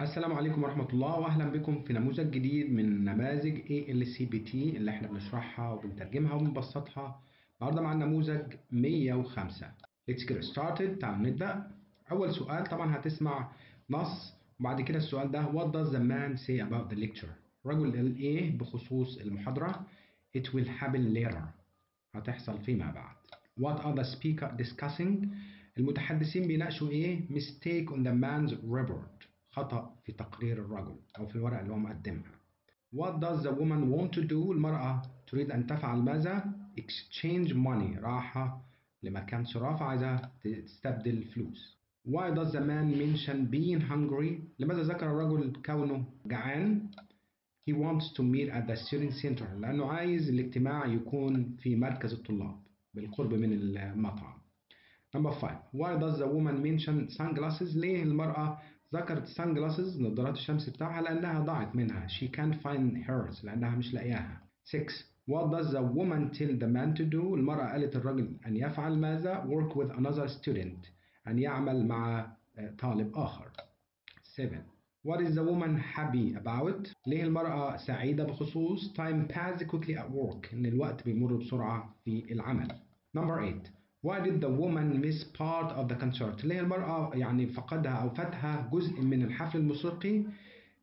السلام عليكم ورحمة الله وأهلا بكم في نموذج جديد من نماذج ALCBT اللي إحنا بنشرحها وبنترجمها وبنبسطها. النهارده مع النموذج 105 Let's get started. تعالوا نبدأ. أول سؤال طبعا هتسمع نص وبعد كده السؤال ده What does the man say about the lecture الرجل قال إيه بخصوص المحاضرة؟ It will happen later. هتحصل فيما بعد. What are the speaker discussing المتحدثين بيناقشوا إيه؟ Mistake on the man's report خطأ في تقرير الرجل أو في الورقة اللي هو مقدمها. What does the woman want to do؟ المرأة تريد أن تفعل ماذا؟ Exchange money راحة لمكان صرافة عايزة تستبدل فلوس. Why does the man mention being hungry؟ لماذا ذكر الرجل كونه جعان؟ He wants to meet at the student center لأنه عايز الاجتماع يكون في مركز الطلاب بالقرب من المطعم. Number five. Why does the woman mention sunglasses؟ ليه المرأة ذكرت sunglasses نظارات الشمس بتاعها لأنها ضاعت منها. She can't find hers لأنها مش لاقياها. 6. What does the woman tell the man to do؟ المرأة قالت الرجل أن يفعل ماذا؟ Work with another student. أن يعمل مع طالب آخر. 7. What is the woman happy about؟ ليه المرأة سعيدة بخصوص time pass quickly at work؟ إن الوقت بيمر بسرعة في العمل. Number 8. Why did the woman miss part of the concert؟ ليه المرأة يعني فقدها أو فاتها جزء من الحفل الموسيقي؟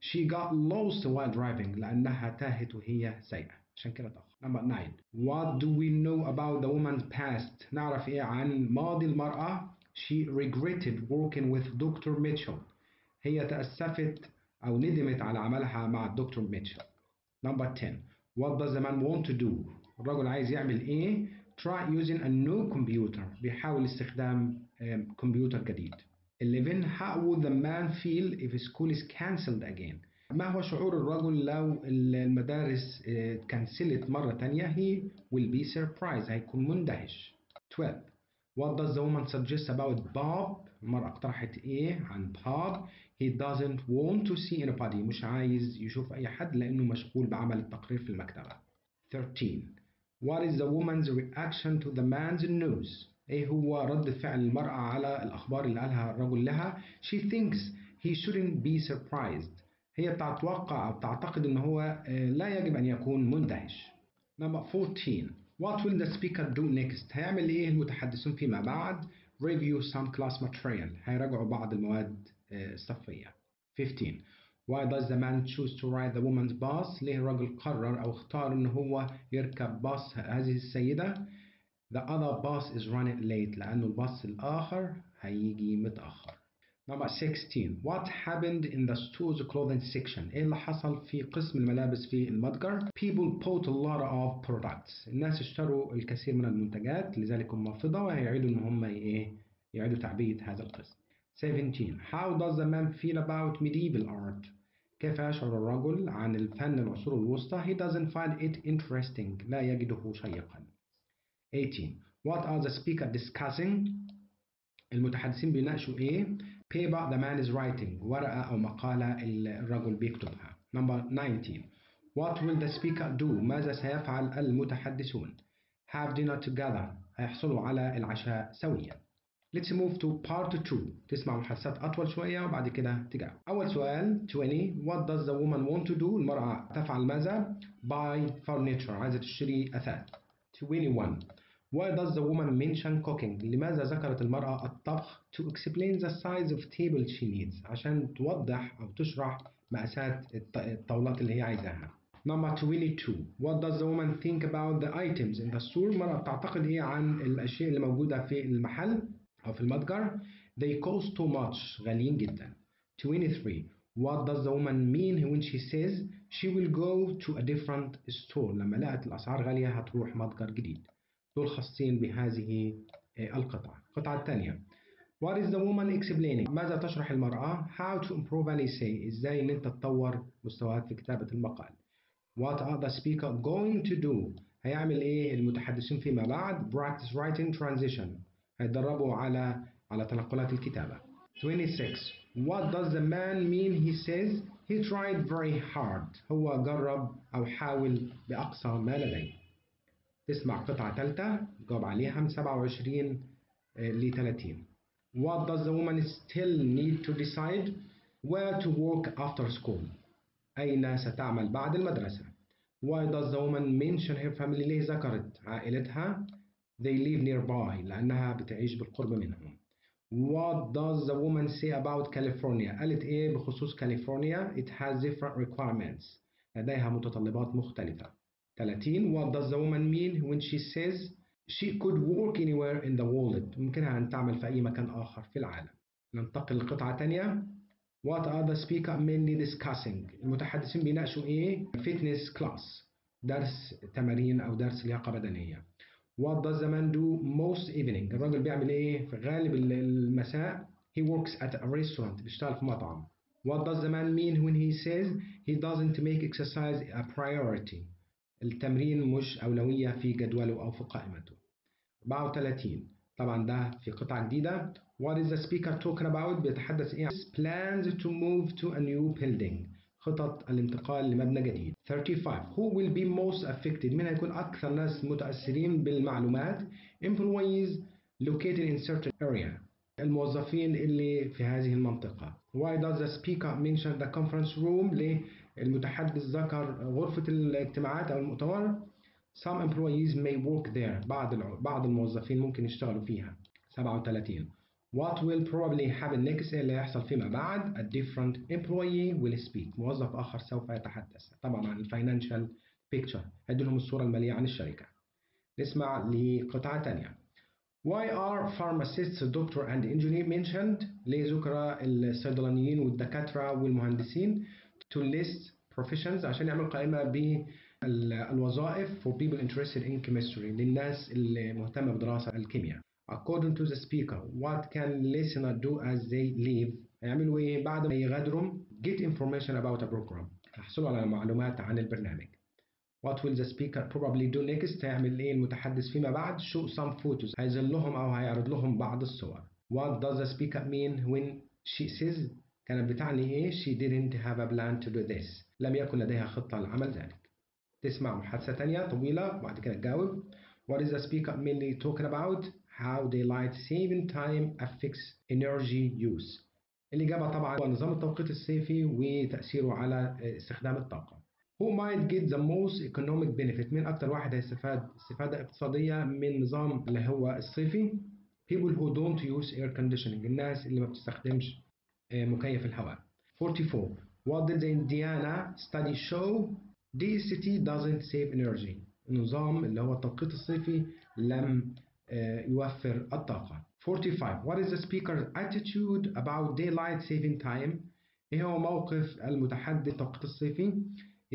She got lost while driving لأنها تاهت وهي سايقة عشان كده تأخر. Number 9. What do we know about the woman's past؟ نعرف إيه عن ماضي المرأة؟ She regretted working with Dr. Mitchell. هي تأسفت أو ندمت على عملها مع الدكتور ميتشل. Number 10. What does the man want to do؟ الرجل عايز يعمل إيه؟ Try using a new computer بيحاول استخدام كمبيوتر جديد 11 how would the man feel if school is cancelled again ما هو شعور الرجل لو المدارس كنسلت مرة تانية he will be surprised هيكون مندهش 12 what does the woman suggest about Bob المرأة اقترحت إيه عن Bob he doesn't want to see anybody مش عايز يشوف اي حد لأنه مشغول بعمل التقرير في المكتبة 13 What is the woman's reaction to the man's news؟ إيه هو رد فعل المرأة على الأخبار اللي قالها الرجل لها؟ She thinks he shouldn't be surprised. هي بتتوقع أو تعتقد إن هو لا يجب أن يكون مندهش. Number 14. What will the speaker do next؟ هيعمل إيه المتحدثون فيما بعد؟ Review some class material. هيراجعوا بعض المواد الصفية. 15. Why does the man choose to ride the woman's bus؟ ليه الرجل قرر أو اختار إن هو يركب باص هذه السيدة؟ The other bus is running late لأنه الباص الآخر هيجي متأخر. Number 16. What happened in the store's clothing section؟ إيه اللي حصل في قسم الملابس في المتجر؟ People bought a lot of products. الناس اشتروا الكثير من المنتجات لذلك هم فضة وهيعيدوا إن هم إيه؟ يعيدوا تعبئة هذا القسم. 17. How does the man feel about medieval art؟ كيف يشعر الرجل عن الفن العصور الوسطى؟ He doesn't find it interesting. لا يجده شيقا. 18. What are the speaker discussing? المتحدثين بيناقشوا إيه؟ Paper the man is writing. ورقة أو مقالة الرجل بيكتبها. Number 19. What will the speaker do? ماذا سيفعل المتحدثون؟ Have dinner together. هيحصلوا على العشاء سويا. Let's move to part 2 تسمع محادثات أطول شوية وبعد كده تجاوب. أول سؤال 20 What does the woman want to do? المرأة تفعل ماذا؟ Buy furniture. عايزة تشتري أثاث. 21 Why does the woman mention cooking? لماذا ذكرت المرأة الطبخ To explain the size of table she needs عشان توضح أو تشرح مقاسات الطاولات اللي هي عايزاها. Number 22 What does the woman think about the items in the store? المرأة بتعتقد إيه عن الأشياء اللي موجودة في المحل. أو في المتجر they cost too much غاليين جدا 23 What does the woman mean when she says she will go to a different store لما لقت الأسعار غالية هتروح متجر جديد دول خاصين بهذه القطعة القطعة الثانية What is the woman explaining ماذا تشرح المرأة How to improve an essay إزاي إن أنت تطور مستواك في كتابة المقال What are the speaker going to do هيعمل إيه المتحدثون فيما بعد Practice writing transition هيتدربوا على على تنقلات الكتابة. 26. What does the man mean he says? He tried very hard. هو جرب أو حاول بأقصى ما لديه. تسمع قطعة ثالثة جاوب عليها من 27 ل 30. What does the woman still need to decide? where to work after school أين ستعمل بعد المدرسة why does the woman mention her family ليه ذكرت عائلتها they live nearby لأنها بتعيش بالقرب منهم What does the woman say about California؟ قالت إيه بخصوص كاليفورنيا؟ It has different requirements. لديها متطلبات مختلفة. 30 What does the woman mean when she says she could work anywhere in the world؟ ممكنها أن تعمل في أي مكان آخر في العالم. ننتقل لقطعة تانية. What are the speaker mainly discussing؟ المتحدثين بيناقشوا إيه؟ Fitness class. درس تمارين أو درس لياقة بدنية. What does the man do most evening؟ الراجل بيعمل ايه في غالب المساء؟ He works at a restaurant بيشتغل في مطعم. What does the man mean when he says he doesn't make exercise a priority؟ التمرين مش أولوية في جدوله أو في قائمته. 34 طبعا ده في قطعة جديدة. What is the speaker talking about؟ بيتحدث ايه؟ Plans to move to a new building. خطط الانتقال لمبنى جديد. 35 Who will be most affected من هيكون أكثر ناس متأثرين بالمعلومات. Employees located in certain area. الموظفين اللي في هذه المنطقة. Why does the speaker mention the conference room ليه المتحدث ذكر غرفة الاجتماعات أو المؤتمر؟ Some employees may work there. بعض بعض الموظفين ممكن يشتغلوا فيها. 37 What will probably happen next اللي هيحصل فيما بعد؟ A different employee will speak. موظف آخر سوف يتحدث. طبعا عن الفاينانشال picture. هيدي لهم الصورة المالية عن الشركة. نسمع لقطعة تانية. Why are pharmacists, doctor and engineer mentioned؟ ليه ذكر الصيدلانيين والدكاترة والمهندسين. To list professions عشان يعمل قائمة بالوظائف for people interested in chemistry. للناس اللي مهتمة بدراسة الكيمياء. According to the speaker, what can listener do as they leave? هيعملوا إيه بعد ما يغادروا get information about a program يحصلوا على معلومات عن البرنامج What will the speaker probably do next؟ هيعمل إيه المتحدث فيما بعد show some photos هيظل لهم أو هيعرض لهم بعض الصور What does the speaker mean when she says كانت بتعني إيه she didn't have a plan to do this لم يكن لديها خطة لعمل ذلك تسمع محادثة تانية طويلة وبعد كده تجاوب What is the speaker mainly talking about how daylight saving time affects energy use. الإجابة طبعا هو نظام التوقيت الصيفي وتأثيره على استخدام الطاقة. Who might get the most economic benefit من أكتر واحد هيستفاد استفادة اقتصادية من نظام اللي هو الصيفي؟ People who don't use air conditioning. الناس اللي ما بتستخدمش مكيف الهواء. 44 What did the Indiana study show? DST doesn't save energy. النظام اللي هو التوقيت الصيفي لم يوفر الطاقة 45 What is the speaker's attitude about daylight saving time? إيه هو موقف المتحدث التوقيت الصيفي؟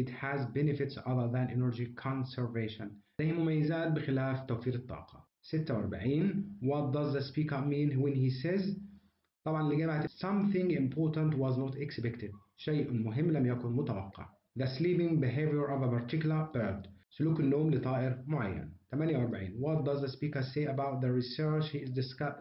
It has benefits other than energy conservation لديه مميزات بخلاف توفير الطاقة 46 What does the speaker mean when he says طبعا الإجابة something important was not expected شيء مهم لم يكن متوقع The sleeping behavior of a particular bird سلوك النوم لطائر معين 48 What does the speaker say about the research he is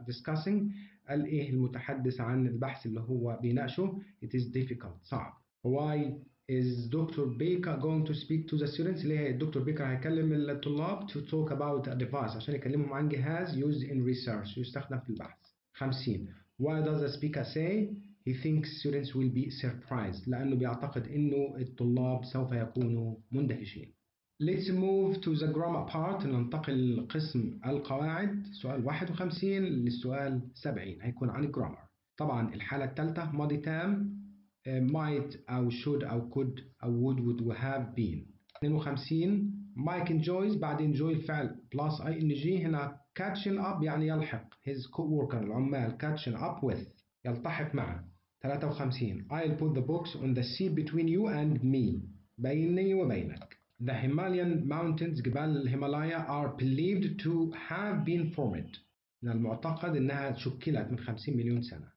discussing قال إيه المتحدث عن البحث اللي هو بيناقشه It is difficult صعب Why is Dr. Baker going to speak to the students ليه الدكتور بيكر هيكلم الطلاب to talk about a device عشان يكلمهم عن جهاز used in research يستخدم في البحث 50 Why does the speaker say he thinks students will be surprised لأنه بيعتقد إنه الطلاب سوف يكونوا مندهشين Let's move to the grammar part ننتقل لقسم القواعد سؤال 51 للسؤال 70 هيكون عن الجرامر طبعا الحالة الثالثة ماضي تام might أو should أو could أو would would وhave been 52 Mike enjoys بعد enjoy الفعل plus ing هنا catching up يعني يلحق his co-worker العمال catching up with يلتحق معه 53 I'll put the books on the seat between you and me بيني وبينك The Himalayan mountains جبال الهيمالايا are believed to have been formed من المعتقد أنها شكلت من 50 مليون سنة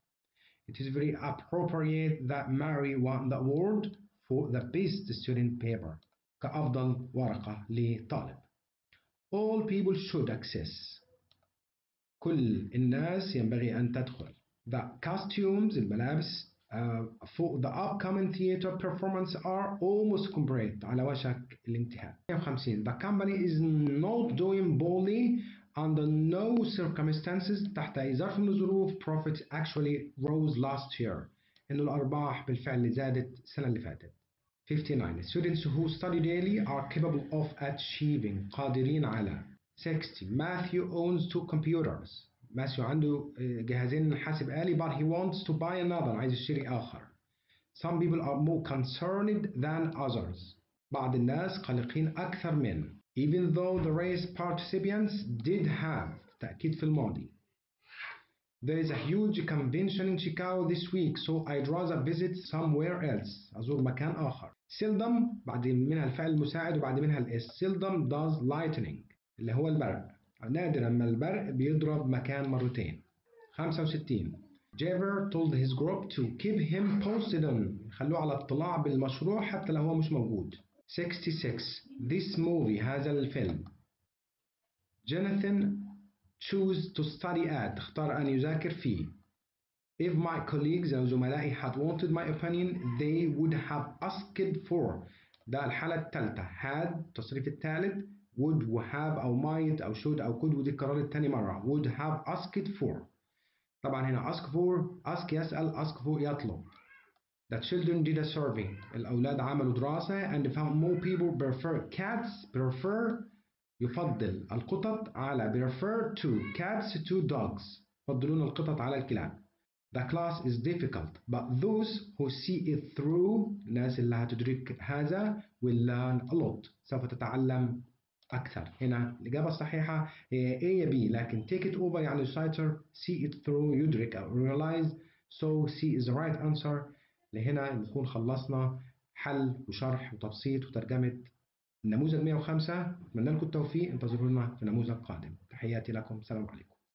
It is very appropriate that Mary won the award for the best student paper كأفضل ورقة لطالب All people should access كل الناس ينبغي أن تدخل The costumes الملابس uh, for the upcoming theater performance are almost complete على وشك الانتهاء 50 The company is not doing poorly under no circumstances تحت أي ظرف من الظروف profits actually rose last year إن الأرباح بالفعل زادت السنة اللي فاتت 59 students who study daily are capable of achieving قادرين على 60 Matthew owns two computers ماثيو عنده جهازين حاسب آلي but he wants to buy another عايز يشتري آخر Some people are more concerned than others بعض الناس قلقين أكثر من even though the race participants did have تأكيد في الماضي There is a huge convention in Chicago this week, so I'd rather visit somewhere else. أزور مكان آخر. Seldom بعد منها الفعل المساعد وبعد منها الاس. Seldom does lightning اللي هو البرق. نادرا ما البرق بيضرب مكان مرتين. 65 جيفر told his group to keep him posted on. خلوه على اطلاع بالمشروع حتى لو هو مش موجود. 66 this movie هذا الفيلم جوناثان choose to study at اختار أن يذاكر فيه. If my colleagues and زملائي had wanted my opinion they would have asked for. ده الحالة الثالثة. Had تصريف الثالث. would have أو might أو should أو could ودي القرار الثاني مرة would have asked for طبعا هنا ask for ask يسأل ask for يطلب The children did a survey الأولاد عملوا دراسة and found more people prefer cats prefer يفضل القطط على prefer to cats to dogs يفضلون القطط على الكلاب The class is difficult but those who see it through الناس اللي هتدرك هذا will learn a lot سوف تتعلم أكثر. هنا الإجابة الصحيحة هي A يا B لكن take it over يعني يسيطر see it through يدرك أو realize so C is the right answer. لهنا نكون خلصنا حل وشرح وتبسيط وترجمة نموذج 105 أتمنى لكم التوفيق. انتظرونا في نموذج قادم. تحياتي لكم. سلام عليكم.